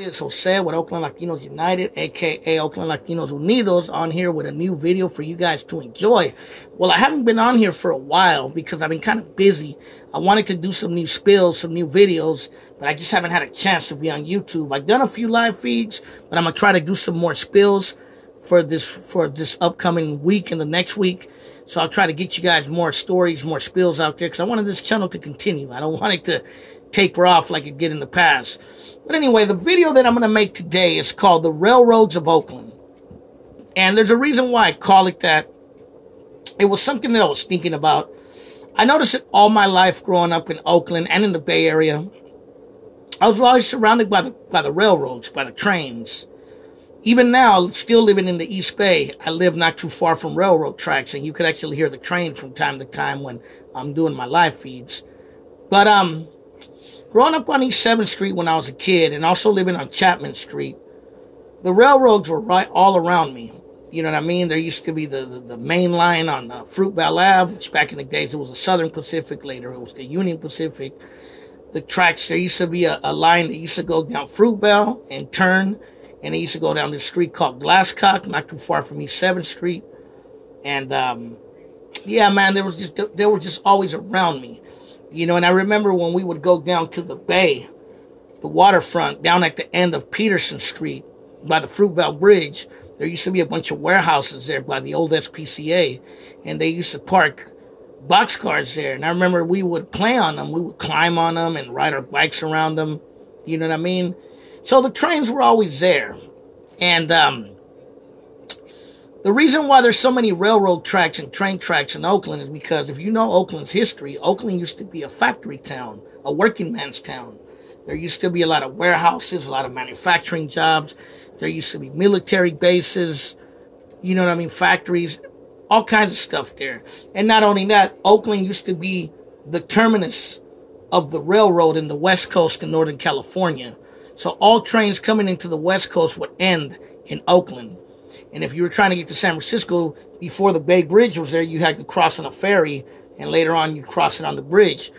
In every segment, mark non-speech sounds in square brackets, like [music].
It's Jose with Oakland Latinos United, aka Oakland Latinos Unidos, on here with a new video for you guys to enjoy. Well, I haven't been on here for a while because I've been kind of busy. I wanted to do some new spills, some new videos, but I just haven't had a chance to be on YouTube. I've done a few live feeds, but I'm gonna try to do some more spills for this for this upcoming week and the next week. So I'll try to get you guys more stories, more spills out there because I wanted this channel to continue. I don't want it to taper off like it did in the past. But anyway, the video that I'm going to make today is called The Railroads of Oakland. And there's a reason why I call it that. It was something that I was thinking about. I noticed it all my life growing up in Oakland and in the Bay Area. I was always surrounded by the, by the railroads, by the trains. Even now, still living in the East Bay, I live not too far from railroad tracks, and you could actually hear the train from time to time when I'm doing my live feeds. But, um, Growing up on East 7th Street when I was a kid and also living on Chapman Street, the railroads were right all around me. You know what I mean? There used to be the, the, the main line on uh, Fruitvale Ave, which back in the days it was the Southern Pacific, later it was the Union Pacific. The tracks, there used to be a, a line that used to go down Fruitvale and turn, and it used to go down this street called Glascock, not too far from East 7th Street. And, um, yeah, man, there was just, they were just always around me. You know, and I remember when we would go down to the bay, the waterfront, down at the end of Peterson Street by the Fruitvale Bridge, there used to be a bunch of warehouses there by the old SPCA, and they used to park boxcars there. And I remember we would play on them. We would climb on them and ride our bikes around them. You know what I mean? So the trains were always there. And um, the reason why there's so many railroad tracks and train tracks in Oakland is because if you know Oakland's history, Oakland used to be a factory town, a working man's town. There used to be a lot of warehouses, a lot of manufacturing jobs. There used to be military bases, you know what I mean, factories, all kinds of stuff there. And not only that, Oakland used to be the terminus of the railroad in the West Coast in Northern California. So all trains coming into the West Coast would end in Oakland. And if you were trying to get to San Francisco before the Bay Bridge was there, you had to cross on a ferry, and later on you'd cross it on the bridge.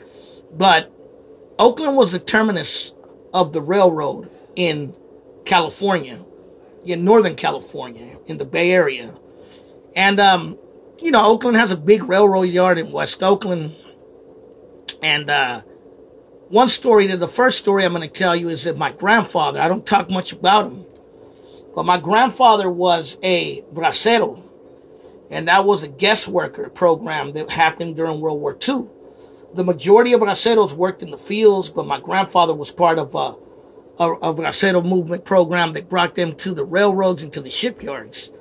But Oakland was the terminus of the railroad in California, in Northern California, in the Bay Area. And, um, you know, Oakland has a big railroad yard in West Oakland. And, uh, one story, the first story I'm going to tell you is that my grandfather, I don't talk much about him, but my grandfather was a bracero, and that was a guest worker program that happened during World War II. The majority of braceros worked in the fields, but my grandfather was part of a, a, a bracero movement program that brought them to the railroads and to the shipyards.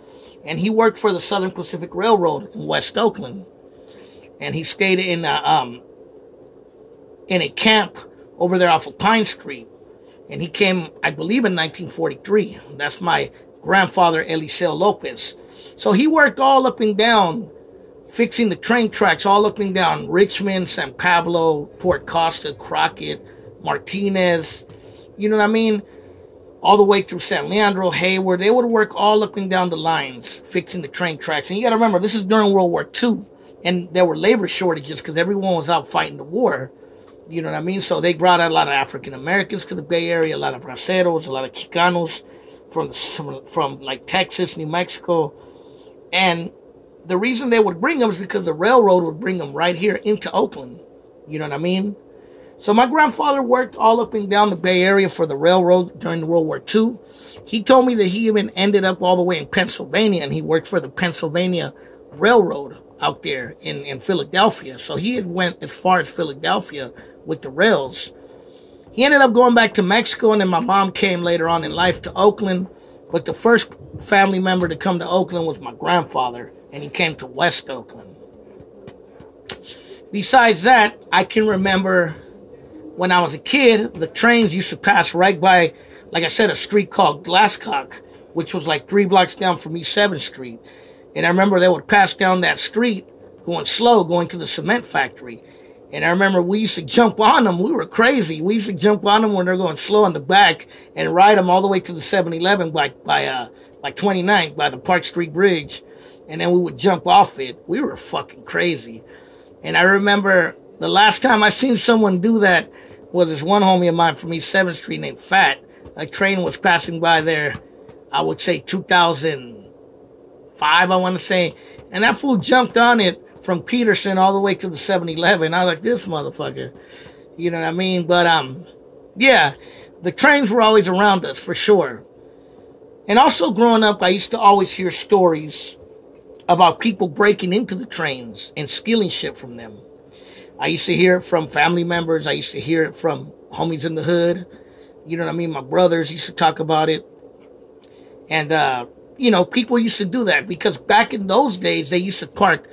And he worked for the Southern Pacific Railroad in West Oakland. And he stayed in a, um, in a camp over there off of Pine Street and he came, I believe, in 1943. That's my grandfather, Eliseo Lopez. So he worked all up and down, fixing the train tracks all up and down Richmond, San Pablo, Port Costa, Crockett, Martinez. You know what I mean? All the way through San Leandro, Hayward. They would work all up and down the lines, fixing the train tracks. And you got to remember, this is during World War II. And there were labor shortages because everyone was out fighting the war. You know what I mean? So they brought out a lot of African Americans to the Bay Area, a lot of braceros, a lot of Chicanos from, from, from like Texas, New Mexico. And the reason they would bring them is because the railroad would bring them right here into Oakland. You know what I mean? So my grandfather worked all up and down the Bay Area for the railroad during World War II. He told me that he even ended up all the way in Pennsylvania and he worked for the Pennsylvania Railroad out there in, in Philadelphia. So he had went as far as Philadelphia with the rails. He ended up going back to Mexico, and then my mom came later on in life to Oakland. But the first family member to come to Oakland was my grandfather, and he came to West Oakland. Besides that, I can remember when I was a kid, the trains used to pass right by, like I said, a street called Glascock, which was like three blocks down from East 7th Street. And I remember they would pass down that street going slow, going to the cement factory. And I remember we used to jump on them. We were crazy. We used to jump on them when they're going slow on the back and ride them all the way to the 7-Eleven by, by, uh, by 29 by the Park Street Bridge. And then we would jump off it. We were fucking crazy. And I remember the last time I seen someone do that was this one homie of mine from East 7th Street named Fat. a train was passing by there. I would say 2005, I want to say. And that fool jumped on it from Peterson all the way to the 7 Eleven. I was like, this motherfucker. You know what I mean? But, um, yeah, the trains were always around us for sure. And also growing up, I used to always hear stories about people breaking into the trains and stealing shit from them. I used to hear it from family members. I used to hear it from homies in the hood. You know what I mean? My brothers used to talk about it. And, uh, you know, people used to do that because back in those days, they used to park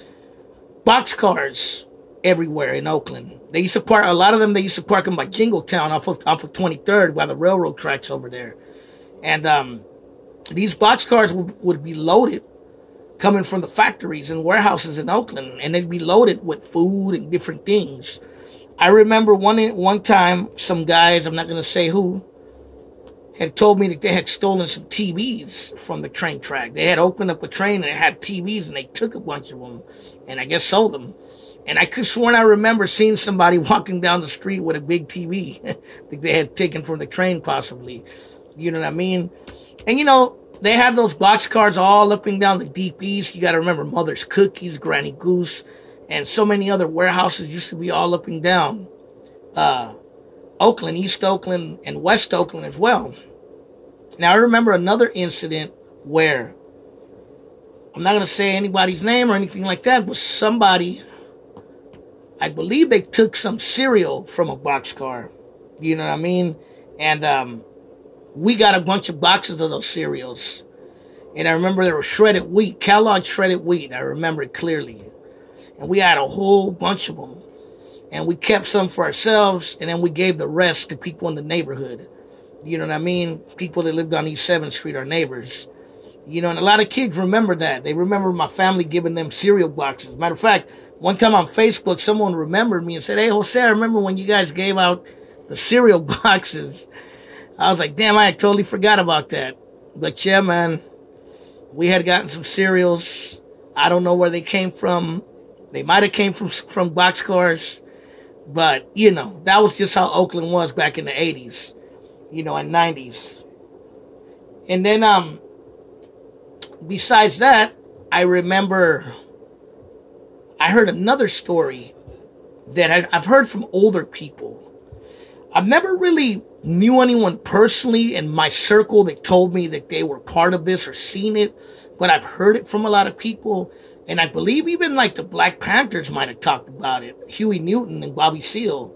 boxcars everywhere in Oakland. They used to park, a lot of them, they used to park them by Jingletown off of, off of 23rd by the railroad tracks over there. And, um, these boxcars would, would be loaded coming from the factories and warehouses in Oakland, and they'd be loaded with food and different things. I remember one one time, some guys, I'm not going to say who, had told me that they had stolen some TVs from the train track. They had opened up a train and it had TVs, and they took a bunch of them, and I guess sold them. And I could sworn I remember seeing somebody [laughs] walking down the street with a big TV [laughs] that they had taken from the train, possibly. You know what I mean? And you know, they had those box cars all up and down the deep east. You got to remember Mother's Cookies, Granny Goose, and so many other warehouses used to be all up and down uh, Oakland, East Oakland, and West Oakland as well. Now, I remember another incident where I'm not going to say anybody's name or anything like that, but somebody, I believe they took some cereal from a boxcar. You know what I mean? And um, we got a bunch of boxes of those cereals. And I remember there was shredded wheat, Kellogg shredded wheat. I remember it clearly. And we had a whole bunch of them. And we kept some for ourselves, and then we gave the rest to people in the neighborhood. You know what I mean? People that lived on East 7th Street, our neighbors. You know, and a lot of kids remember that. They remember my family giving them cereal boxes. Matter of fact, one time on Facebook, someone remembered me and said, Hey, Jose, I remember when you guys gave out the cereal [laughs] boxes. I was like, damn, I totally forgot about that. But yeah, man, we had gotten some cereals. I don't know where they came from. They might have came from from boxcars, but you know that was just how Oakland was back in the '80s, you know, and '90s. And then, um, besides that, I remember I heard another story that I've heard from older people. I've never really knew anyone personally in my circle that told me that they were part of this or seen it, but I've heard it from a lot of people. And I believe even like the Black Panthers might have talked about it, Huey Newton and Bobby Seale.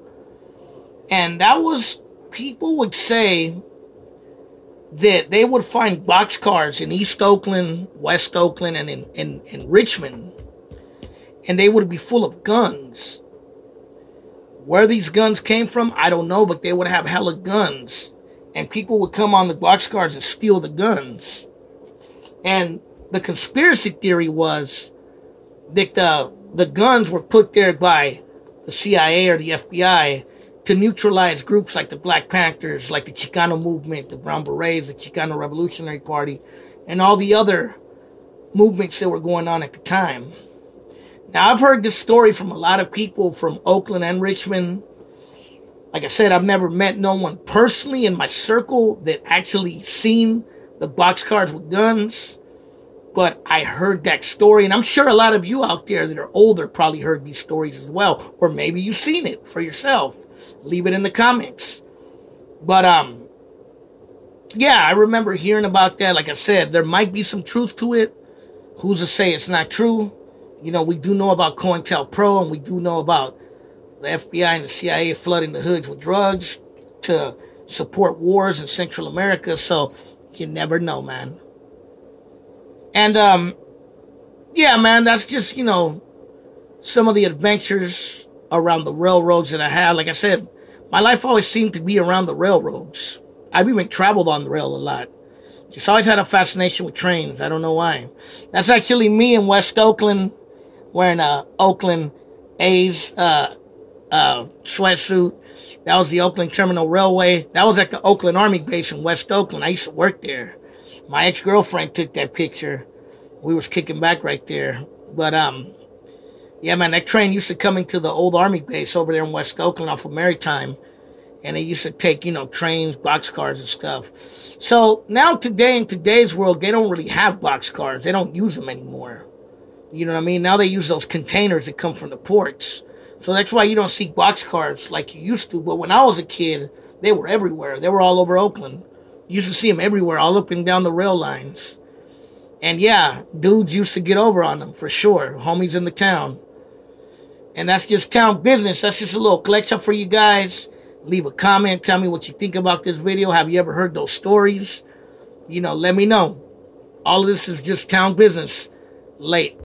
And that was, people would say that they would find boxcars in East Oakland, West Oakland, and in, in, in Richmond. And they would be full of guns. Where these guns came from, I don't know, but they would have hella guns. And people would come on the boxcars and steal the guns. And the conspiracy theory was that the, the guns were put there by the CIA or the FBI to neutralize groups like the Black Panthers, like the Chicano movement, the Brown Berets, the Chicano Revolutionary Party, and all the other movements that were going on at the time. Now, I've heard this story from a lot of people from Oakland and Richmond. Like I said, I've never met no one personally in my circle that actually seen the boxcars with guns. But I heard that story, and I'm sure a lot of you out there that are older probably heard these stories as well. Or maybe you've seen it for yourself. Leave it in the comments. But, um, yeah, I remember hearing about that. Like I said, there might be some truth to it. Who's to say it's not true? You know, we do know about COINTELPRO and we do know about the FBI and the CIA flooding the hoods with drugs to support wars in Central America. So you never know, man. And, um, yeah, man, that's just, you know, some of the adventures around the railroads that I had. Like I said, my life always seemed to be around the railroads. I've even traveled on the rail a lot. Just always had a fascination with trains. I don't know why. That's actually me in West Oakland wearing a Oakland A's uh, uh, sweatsuit. That was the Oakland Terminal Railway. That was at the Oakland Army base in West Oakland. I used to work there. My ex-girlfriend took that picture. We was kicking back right there. But, um, yeah, man, that train used to come into the old Army base over there in West Oakland off of Maritime. and they used to take, you know, trains, boxcars and stuff. So now today in today's world, they don't really have boxcars. They don't use them anymore. You know what I mean? Now they use those containers that come from the ports. So that's why you don't see boxcars like you used to. But when I was a kid, they were everywhere. They were all over Oakland. Used to see them everywhere, all up and down the rail lines. And yeah, dudes used to get over on them for sure. Homies in the town. And that's just town business. That's just a little collection for you guys. Leave a comment. Tell me what you think about this video. Have you ever heard those stories? You know, let me know. All of this is just town business. Late.